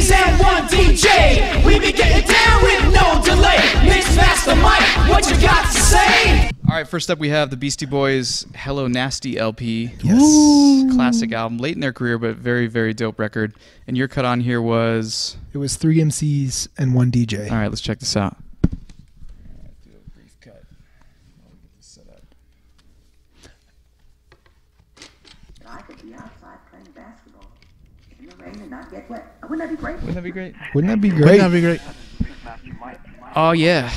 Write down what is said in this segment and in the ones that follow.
MCs and one DJ. We be getting down with no delay. Mixmaster Mike, what you got to say? All right, first up we have the Beastie Boys Hello Nasty LP. Yes. Classic album, late in their career, but very, very dope record. And your cut on here was. It was three MCs and one DJ. All right, let's check this out. I could be outside playing basketball in the rain and not get wet. Wouldn't that be great? Wouldn't that be great? Wouldn't that be great? Wouldn't That'd be great. Oh, yeah.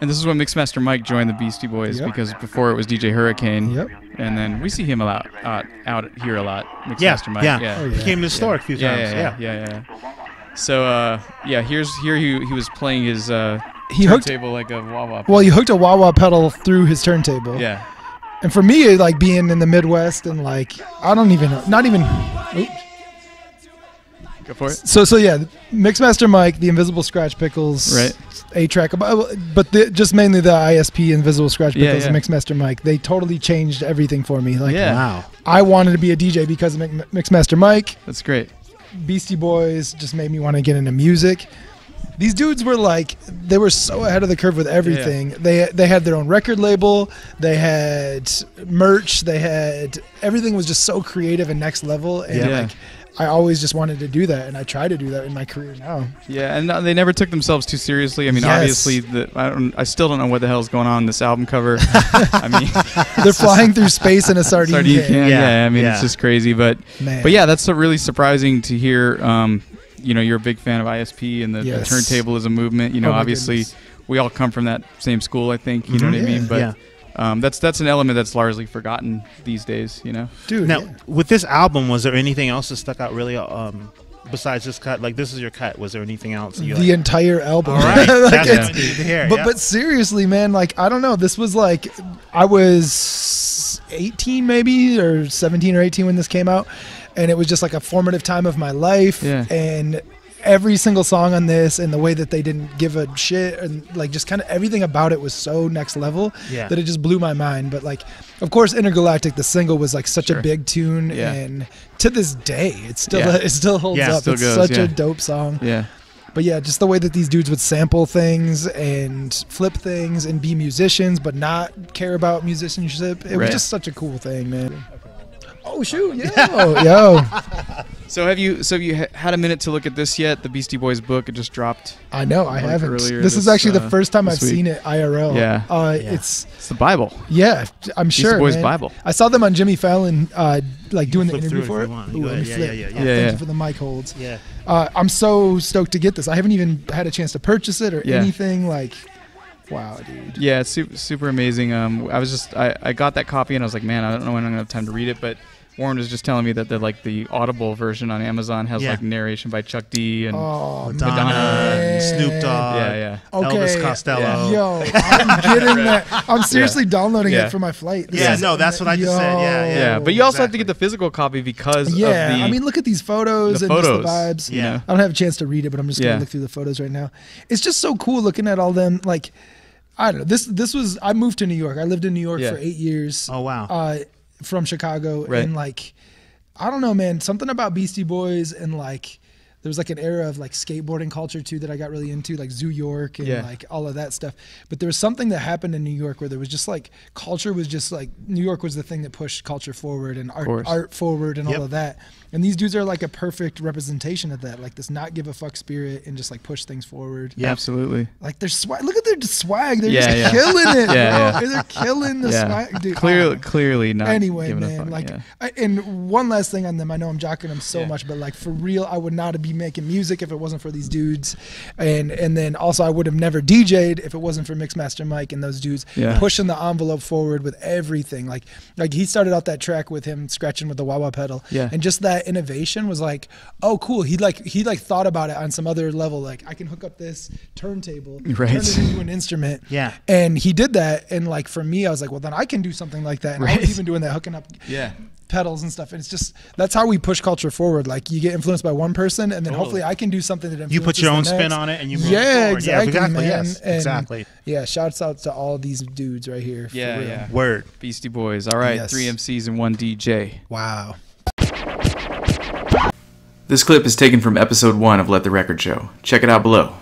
And this is when Mixmaster Mike joined the Beastie Boys Yep. because before it was DJ Hurricane. Yep. And then we see him a lot uh, out here a lot. Mixmaster Yeah, Mike. yeah. yeah. Oh, yeah. Became historic a few Yeah, times. yeah, yeah, yeah, yeah. So uh, yeah, here's here he he was playing his uh, He hooked. turntable like a wah wah. Well, he hooked a wah wah pedal through his turntable. yeah, And for me, like being in the Midwest and like I don't even know, not even. Oops. Go for it. So so yeah, Mixmaster Mike, the Invisibl Skratch Piklz, Right. A-Trak, but, uh, but the, just mainly the ISP Invisibl Skratch Piklz and yeah. Mixmaster Mike. They totally changed everything for me. Like Yeah. Wow. I wanted to be a DJ because of Mixmaster Mike. That's great. Beastie Boys just made me want to get into music. These dudes were like they were so ahead of the curve with everything. They they had their own record label, they had merch, they had everything was just so creative and next level and Yeah. like I always just wanted to do that and I try to do that in my career now. Yeah, and they never took themselves too seriously. I mean, Yes. obviously, the, I don't. I still don't know what the hell's going on in this album cover. I mean, They're flying through space in a sardine, sardine can. can. Yeah, Yeah, I mean, yeah. it's just crazy. But Man. but yeah, that's really surprising to hear. Um, you know, you're a big fan of ISP and the, Yes. the turntablism movement. You know, Oh obviously, goodness. we all come from that same school. I think. You know Mhm. what I mean? But Yeah. um, that's that's an element that's largely forgotten these days. You know. Dude, Now, yeah. with this album, was there anything else that stuck out really? Um, besides this cut, like this is your cut. Was there anything else? You the like? entire album. All right, Like, that's it's- what we need to hear. but yeah. but seriously, man, like I don't know. This was like I was 18 maybe or 17 or 18 when this came out, and it was just like a formative time of my life. Yeah. And every single song on this and the way that they didn't give a shit and like just kind of everything about it was so next level Yeah. that it just blew my mind. But like, of course, Intergalactic, the single was like such Sure. a big tune, Yeah. and to this day, it still Yeah. it still holds up. still it's goes, such a dope song. Yeah. But yeah, just the way that these dudes would sample things and flip things and be musicians, but not care about musicianship. It was just such a cool thing, man. Oh shoot, Yeah, yo! So have you? So have you ha- had a minute to look at this yet? The Beastie Boys book it just dropped. I know I Like haven't. earlier This is this, actually the uh, first time I've week. seen it IRL. Yeah. uh, Yeah. it's It's the Bible. yeah. I'm Beastie sure. Boys man. Bible. I saw them on Jimmy Fallon, uh, like doing the interview for it it. if you want. Ooh, Go let ahead. me Yeah, yeah, yeah, Oh, yeah. Yeah, thank yeah. you for the mic holds. yeah. Uh, I'm so stoked to get this. I haven't even had a chance to purchase it or Yeah. anything. Like, wow, dude. Yeah, it's super, super amazing. Um, I was just I, I got that copy and I was like, man, I don't know when I'm gonna have time to read it, but Warren was just telling me that the like the Audible version on Amazon has Yeah. like narration by Chuck D and Oh, Madonna, man. Snoop Dogg, yeah, yeah. Okay. Elvis Costello. Yo, I'm getting that. I'm seriously downloading Yeah. it for my flight. This Yeah, is- no, that's what I just said. Yeah, Yo. Yeah, but you also have to get the physical copy because Yeah, of the I mean, look at these photos the and photos. just the vibes. Yeah. I don't have a chance to read it, but I'm just gonna look through the photos right now. It's just so cool looking at all them. Like, I don't know. This this was. I moved to New York. I lived in New York Yeah. for eight years. Oh wow. uh, from Chicago, Right. and like, I don't know, man, something about Beastie Boys and like. There was like an era of like skateboarding culture too that I got really into, like Zoo York and Yeah. like all of that stuff. But there was something that happened in New York where there was just like culture was just like New York was the thing that pushed culture forward and art art forward and Yep. all of that. And these dudes are like a perfect representation of that, like this not give a fuck spirit and just like push things forward. Yeah, absolutely. Like they're swag. Look at their swag. They're Yeah, just yeah. killing it, Yeah, bro. They're killing the swag, dude. clearly, Oh clearly not. anyway, man, fuck, like. I, and one last thing on them. I know I'm jocking them so much, but like for real, I would not be making music if it wasn't for these dudes, and and then also I would have never DJ'd if it wasn't for Mixmaster Mike and those dudes Yeah. pushing the envelope forward with everything. Like like he started out that track with him scratching with the wah wah pedal, Yeah. and just that innovation was like, oh cool. He like he like thought about it on some other level. Like I can hook up this turntable, Right. turn it into an instrument, Yeah. and he did that, and like for me, I was like, well, then I can do something like that. And I Right. was even doing that, hooking up Yeah. Pedals and stuff. And it's just that's how we push culture forward. Like you get influenced by one person, and then Totally. hopefully I can do something that influences You put your the own spin on it and you move it yeah, forward. exactly, Yeah, exactly, man. yes, And exactly. Yeah, shouts out to all these dudes right here. for Yeah, real. yeah. Word. Beastie Boys. All right, Yes. three MCs and one DJ. Wow. This clip is taken from episode one of Let the Record Show. Check it out below.